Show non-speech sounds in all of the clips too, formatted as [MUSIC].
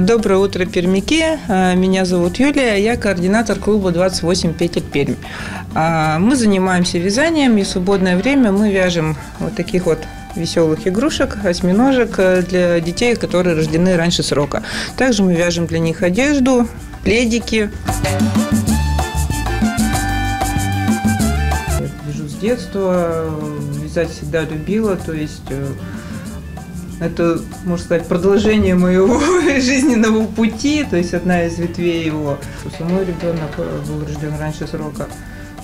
Доброе утро, пермяки. А, Меня зовут Юлия, я координатор клуба 28 петель Пермь. А, Мы занимаемся вязанием, и в свободное время мы вяжем вот таких вот веселых игрушек, осьминожек э, для детей, которые рождены раньше срока. Также мы вяжем для них одежду, пледики. Я вяжу с детства, вязать всегда любила, то есть э, это, можно сказать, продолжение моего [LAUGHS] жизненного пути, то есть одна из ветвей его. Мой ребенок э, был рожден раньше срока.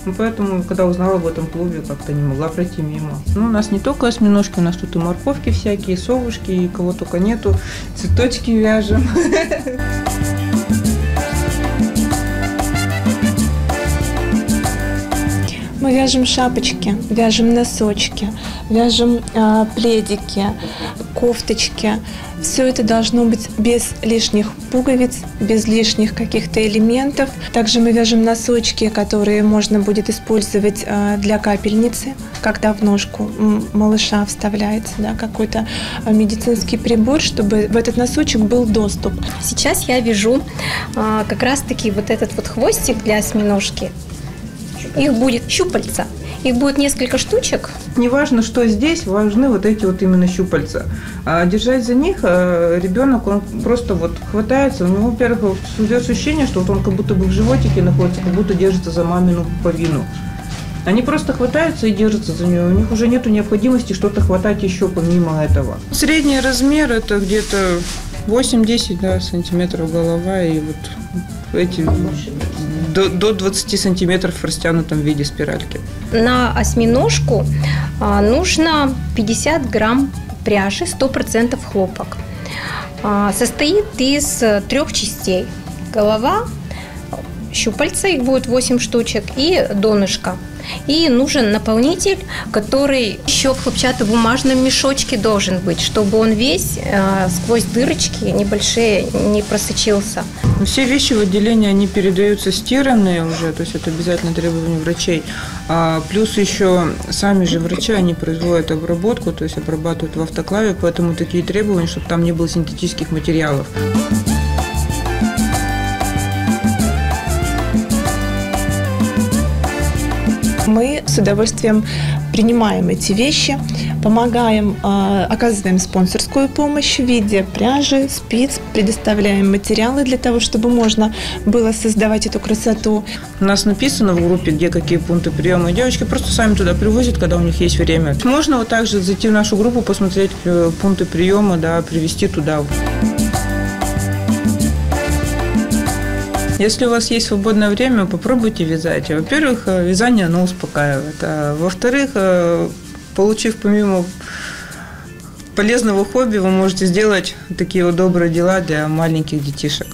Ну, поэтому, когда узнала об этом клубе, как-то не могла пройти мимо. Ну, у нас не только осьминожки, у нас тут и морковки всякие, совушки, и кого только нету. Цветочки вяжем. Мы вяжем шапочки, вяжем носочки, вяжем э, пледики, кофточки. Все это должно быть без лишних пуговиц, без лишних каких-то элементов. Также мы вяжем носочки, которые можно будет использовать э, для капельницы, когда в ножку малыша вставляется да, какой-то э, медицинский прибор, чтобы в этот носочек был доступ. Сейчас я вяжу а, как раз-таки вот этот вот хвостик для осьминожки. Их будет щупальца. Их будет несколько штучек. Неважно, что здесь, важны вот эти вот именно щупальца. А держать за них э, ребенок, он просто вот хватается, у него, во-первых, создается ощущение, что вот он как будто бы в животике находится, как будто держится за мамину пуповину. Они просто хватаются и держатся за нее. У них уже нет необходимости что-то хватать еще помимо этого. Средний размер это где-то 8-10 да, сантиметров голова и вот эти до, до 20 сантиметров в растянутом виде спиральки. На осьминожку а, нужно 50 грамм пряжи, 100% хлопок. А, Состоит из трех частей. Голова, щупальца, их будет 8 штучек, и донышко. И нужен наполнитель, который еще в хлопчатобумажном мешочке должен быть, чтобы он весь э, сквозь дырочки небольшие не просочился. Но Все вещи в отделении, они передаются стиранные уже, то есть это обязательно требование врачей. А плюс еще сами же врачи, они производят обработку, то есть обрабатывают в автоклаве, поэтому такие требования, чтобы там не было синтетических материалов. Мы с удовольствием принимаем эти вещи, помогаем, э, оказываем спонсорскую помощь в виде пряжи, спиц, предоставляем материалы для того, чтобы можно было создавать эту красоту. У нас написано в группе, где какие пункты приема, девочки просто сами туда привозят, когда у них есть время. Можно вот также зайти в нашу группу, посмотреть э, пункты приема, да, привезти туда. Если у вас есть свободное время, попробуйте вязать. Во-первых, э, вязание, оно успокаивает. А во-вторых, э, получив помимо полезного хобби, вы можете сделать такие вот добрые дела для маленьких детишек.